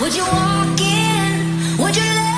Would you walk in? Would you let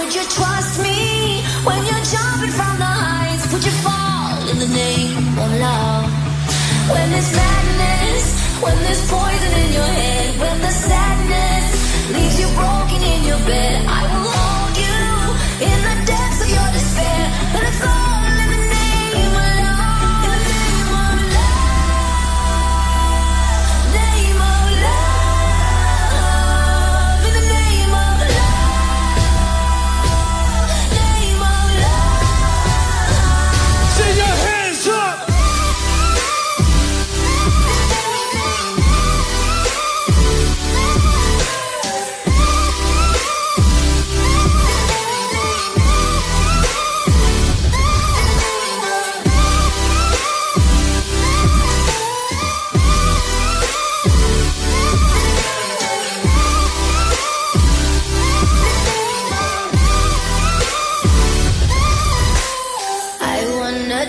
Would you trust me when you're jumping from the heights? Would you fall in the name of love? When there's madness, when there's poison in your head, when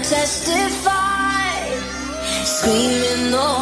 testify, screaming the